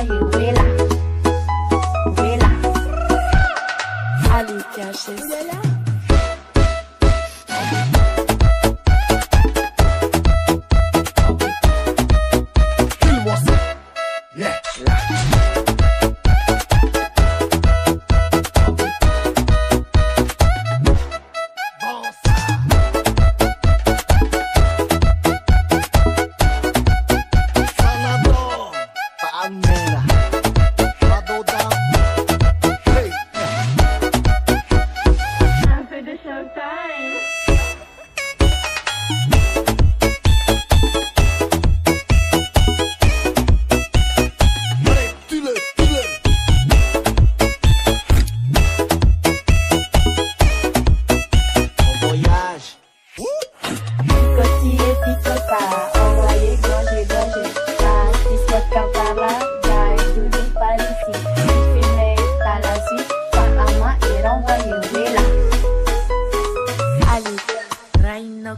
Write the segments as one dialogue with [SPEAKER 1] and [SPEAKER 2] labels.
[SPEAKER 1] Hiểu?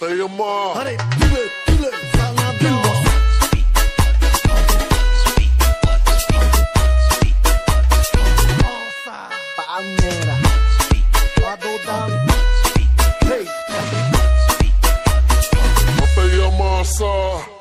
[SPEAKER 2] kafeye var. Hani
[SPEAKER 3] dile it, sana bilmez. Palmeira, Adodam, Hey.
[SPEAKER 2] Masa.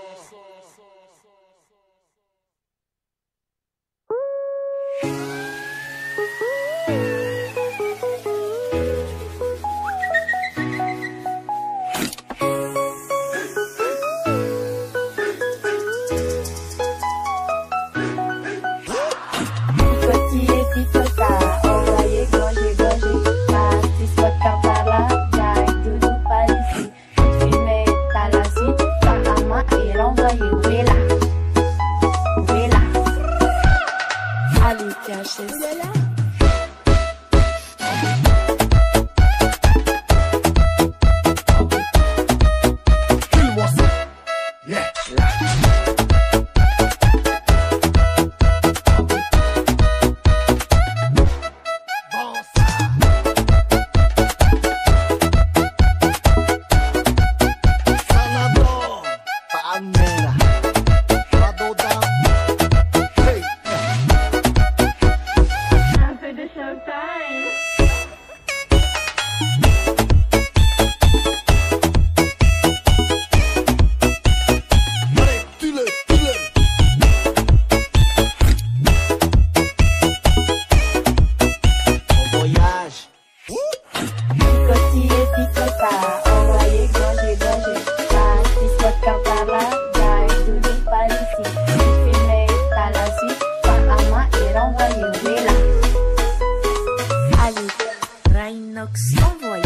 [SPEAKER 4] la inox envoyée.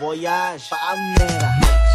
[SPEAKER 3] Voyage, pas